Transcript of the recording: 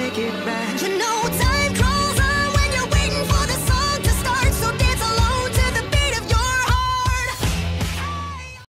take it back.